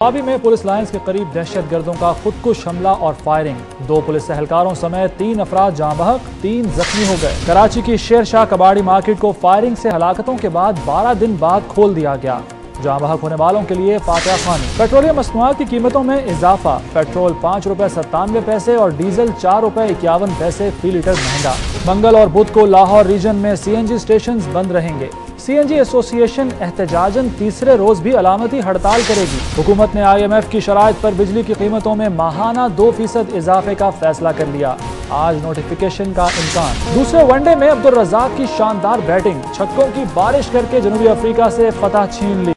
अबी में police lines के करीब दहशत गर्दों का खुदकुश हमला और फायरिंग। दो पुलिस एहलकारों समेत तीन अफराद जाँ बहक तीन जख्मी हो गए। कराची की शेर शाह कबाड़ी मार्केट को फायरिंग से हलाकतों के बाद बारह दिन बाद खोल दिया गया। जहाँ बहक होने वालों के लिए फातह खानी। पेट्रोलियम मसनूआत की कीमतों में इजाफा। पेट्रोल पाँच रुपए सत्तानवे पैसे और डीजल चार रुपए इक्यावन पैसे फ़ी लीटर महँगा। मंगल और बुध को लाहौर रीजन में सीएनजी स्टेशन बंद रहेंगे। सीएनजी एसोसिएशन एहतजाजन तीसरे रोज भी अलामती हड़ताल करेगी। हुकूमत ने आईएमएफ की शराय पर बिजली की कीमतों में माहाना दो फ़ीसद इजाफे का फैसला कर लिया। आज नोटिफिकेशन का इम्कान। दूसरे वनडे में अब्दुल रजाक की शानदार बैटिंग। छक्कों की बारिश करके जनूबी अफ्रीका से फतह छीन ली।